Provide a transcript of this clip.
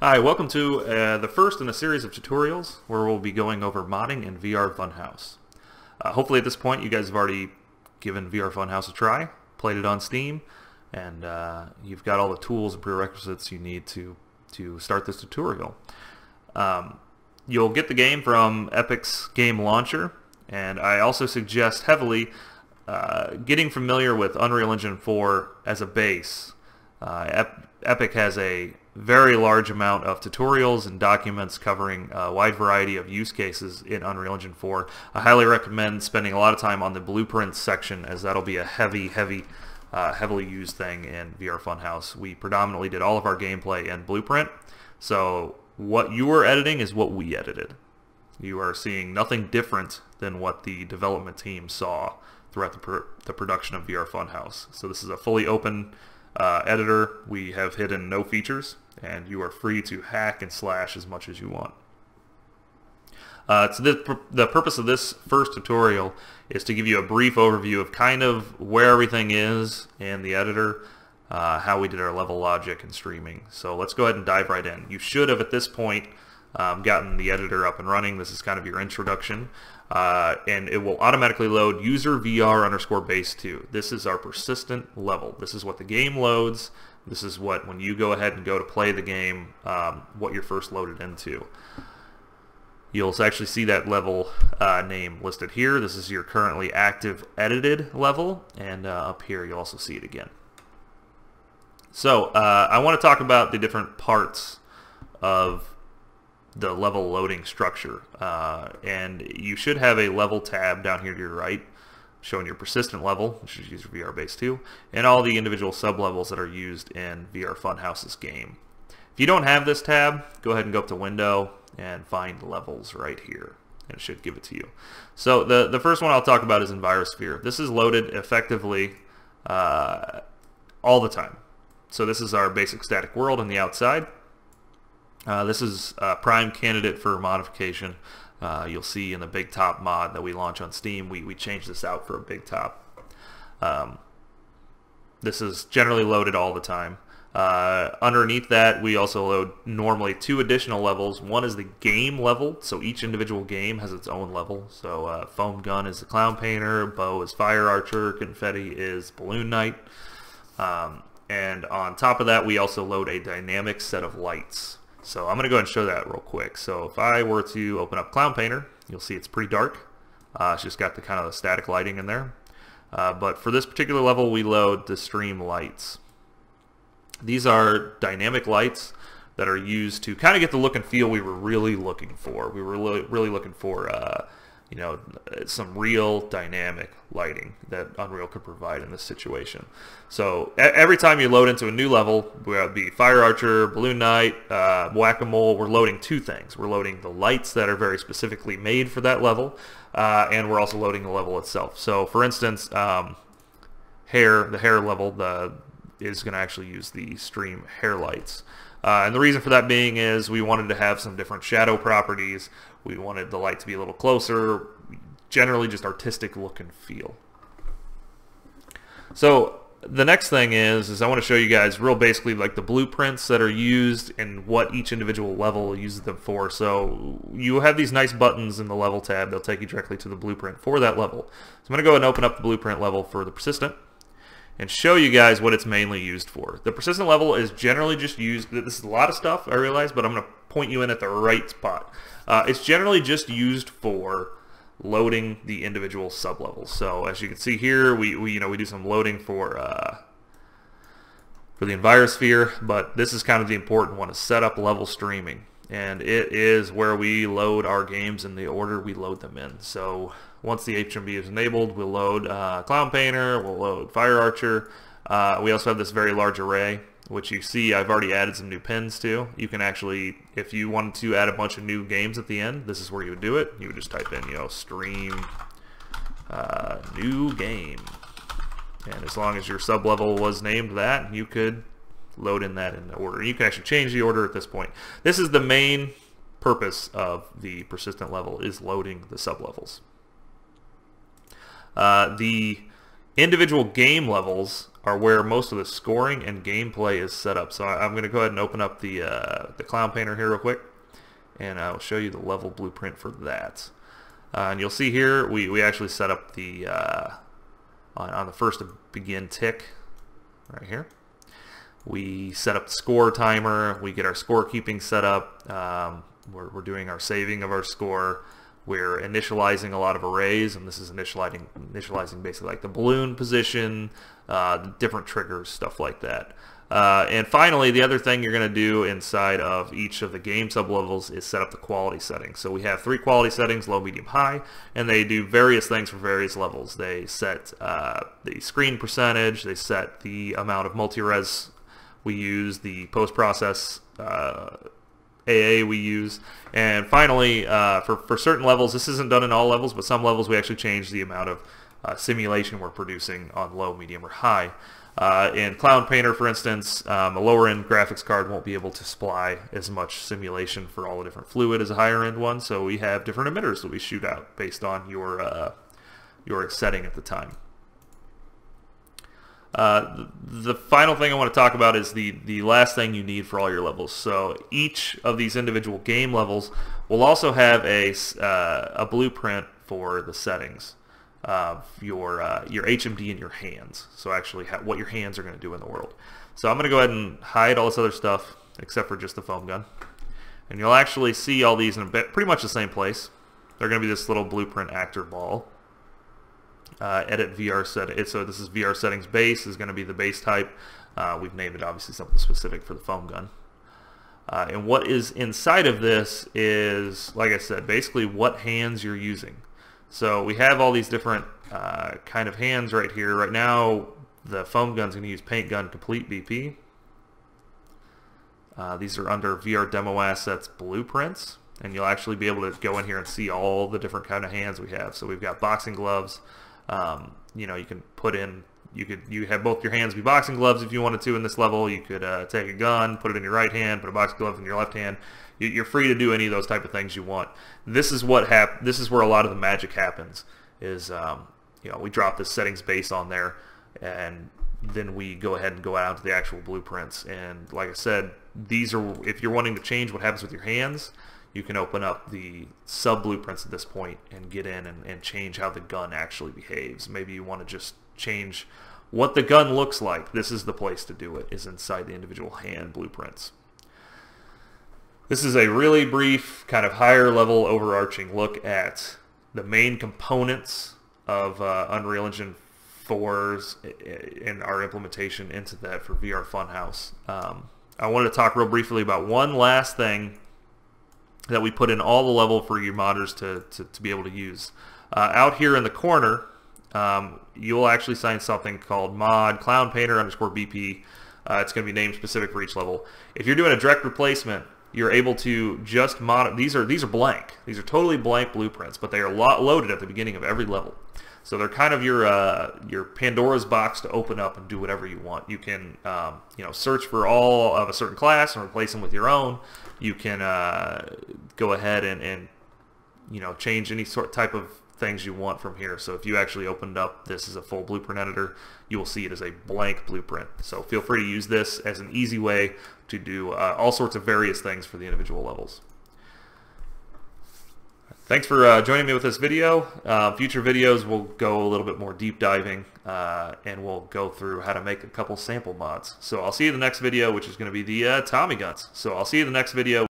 Hi, welcome to uh, the first in a series of tutorials where we'll be going over modding in VR Funhouse. Uh, hopefully at this point you guys have already given VR Funhouse a try, played it on Steam, and uh, you've got all the tools and prerequisites you need to, to start this tutorial. Um, you'll get the game from Epic's game launcher, and I also suggest heavily uh, getting familiar with Unreal Engine 4 as a base. Uh, Ep Epic has a very large amount of tutorials and documents covering a wide variety of use cases in Unreal Engine 4. I highly recommend spending a lot of time on the blueprints section as that'll be a heavy, heavy, uh, heavily used thing in VR Funhouse. We predominantly did all of our gameplay in Blueprint, so what you are editing is what we edited. You are seeing nothing different than what the development team saw throughout the, pr the production of VR Funhouse. So this is a fully open uh, editor. We have hidden no features and you are free to hack and slash as much as you want. Uh, so the, the purpose of this first tutorial is to give you a brief overview of kind of where everything is in the editor, uh, how we did our level logic and streaming. So let's go ahead and dive right in. You should have at this point um, gotten the editor up and running. This is kind of your introduction. Uh, and it will automatically load user VR underscore base 2. This is our persistent level. This is what the game loads. This is what, when you go ahead and go to play the game, um, what you're first loaded into. You'll actually see that level uh, name listed here. This is your currently active edited level, and uh, up here you'll also see it again. So uh, I want to talk about the different parts of the level loading structure. Uh, and you should have a level tab down here to your right showing your persistent level, which is user VR base 2, and all the individual sublevels that are used in VR Funhouse's game. If you don't have this tab, go ahead and go up to Window and find levels right here and it should give it to you. So the, the first one I'll talk about is Envirosphere. This is loaded effectively uh, all the time. So this is our basic static world on the outside. Uh, this is a prime candidate for modification. Uh, you'll see in the Big Top mod that we launch on Steam, we, we change this out for a Big Top. Um, this is generally loaded all the time. Uh, underneath that, we also load normally two additional levels. One is the game level, so each individual game has its own level. So uh, Foam Gun is the Clown Painter, Bow is Fire Archer, Confetti is Balloon Knight. Um, and on top of that, we also load a dynamic set of lights. So I'm going to go ahead and show that real quick. So if I were to open up Clown Painter, you'll see it's pretty dark. Uh, it's just got the kind of the static lighting in there. Uh, but for this particular level, we load the stream lights. These are dynamic lights that are used to kind of get the look and feel we were really looking for. We were really, really looking for uh, you know, some real dynamic lighting that Unreal could provide in this situation. So every time you load into a new level, whether it be Fire Archer, Balloon Knight, uh, Whack-A-Mole, we're loading two things. We're loading the lights that are very specifically made for that level, uh, and we're also loading the level itself. So for instance, um, hair, the hair level the, is going to actually use the stream hair lights. Uh, and the reason for that being is we wanted to have some different shadow properties. We wanted the light to be a little closer, generally just artistic look and feel. So the next thing is, is I want to show you guys real basically like the blueprints that are used and what each individual level uses them for. So you have these nice buttons in the level tab. They'll take you directly to the blueprint for that level. So I'm going to go and open up the blueprint level for the persistent and show you guys what it's mainly used for. The persistent level is generally just used, this is a lot of stuff, I realize, but I'm going to point you in at the right spot. Uh, it's generally just used for loading the individual sublevels. So as you can see here, we, we you know we do some loading for uh, for the Envirosphere, but this is kind of the important one: is set up level streaming, and it is where we load our games in the order we load them in. So once the HMD is enabled, we'll load uh, Clown Painter, we'll load Fire Archer. Uh, we also have this very large array, which you see I've already added some new pins to. You can actually, if you wanted to add a bunch of new games at the end, this is where you would do it. You would just type in, you know, stream uh, new game. And as long as your sub-level was named that, you could load in that in the order. You can actually change the order at this point. This is the main purpose of the persistent level, is loading the sub-levels. Uh, the individual game levels are where most of the scoring and gameplay is set up. So I'm going to go ahead and open up the, uh, the Clown Painter here real quick, and I'll show you the level blueprint for that. Uh, and you'll see here we, we actually set up the uh, on, on the first begin tick right here. We set up the score timer. We get our score keeping set up. Um, we're, we're doing our saving of our score. We're initializing a lot of arrays, and this is initializing, initializing basically like the balloon position, uh, different triggers, stuff like that. Uh, and finally, the other thing you're going to do inside of each of the game sublevels is set up the quality settings. So we have three quality settings, low, medium, high, and they do various things for various levels. They set uh, the screen percentage, they set the amount of multi-res we use, the post-process uh, AA we use. And finally, uh, for, for certain levels, this isn't done in all levels, but some levels we actually change the amount of uh, simulation we're producing on low, medium, or high. Uh, in Clown Painter, for instance, um, a lower-end graphics card won't be able to supply as much simulation for all the different fluid as a higher-end one, so we have different emitters that we shoot out based on your, uh, your setting at the time. Uh, the final thing I want to talk about is the, the last thing you need for all your levels. So each of these individual game levels will also have a, uh, a blueprint for the settings of your, uh, your HMD and your hands. So actually what your hands are going to do in the world. So I'm going to go ahead and hide all this other stuff except for just the foam gun. And you'll actually see all these in a bit, pretty much the same place. They're going to be this little blueprint actor ball uh, edit VR set. So this is VR settings base is going to be the base type. Uh, we've named it obviously something specific for the foam gun. Uh, and what is inside of this is, like I said, basically what hands you're using. So we have all these different uh, kind of hands right here. Right now, the foam gun's going to use Paint Gun Complete BP. Uh, these are under VR Demo Assets Blueprints and you'll actually be able to go in here and see all the different kind of hands we have. So we've got boxing gloves, um, you know, you can put in, you could, you have both your hands be boxing gloves if you wanted to in this level. You could uh, take a gun, put it in your right hand, put a boxing glove in your left hand. You're free to do any of those type of things you want. This is what hap This is where a lot of the magic happens. Is um, you know we drop the settings base on there, and then we go ahead and go out to the actual blueprints. And like I said, these are if you're wanting to change what happens with your hands, you can open up the sub blueprints at this point and get in and, and change how the gun actually behaves. Maybe you want to just change what the gun looks like. This is the place to do it, is inside the individual hand blueprints. This is a really brief, kind of higher level overarching look at the main components of uh, Unreal Engine 4's and our implementation into that for VR Funhouse. Um, I wanted to talk real briefly about one last thing that we put in all the level for your modders to, to, to be able to use. Uh, out here in the corner, um, you'll actually sign something called mod clown painter underscore BP. Uh, it's going to be named specific for each level. If you're doing a direct replacement, you're able to just mod. These are these are blank. These are totally blank blueprints, but they are lo loaded at the beginning of every level. So they're kind of your uh, your Pandora's box to open up and do whatever you want. You can um, you know search for all of a certain class and replace them with your own. You can uh, go ahead and, and you know change any sort type of things you want from here. So if you actually opened up this as a full blueprint editor, you will see it as a blank blueprint. So feel free to use this as an easy way to do uh, all sorts of various things for the individual levels. Thanks for uh, joining me with this video. Uh, future videos will go a little bit more deep diving uh, and we'll go through how to make a couple sample mods. So I'll see you in the next video which is going to be the uh, Tommy guns. So I'll see you in the next video.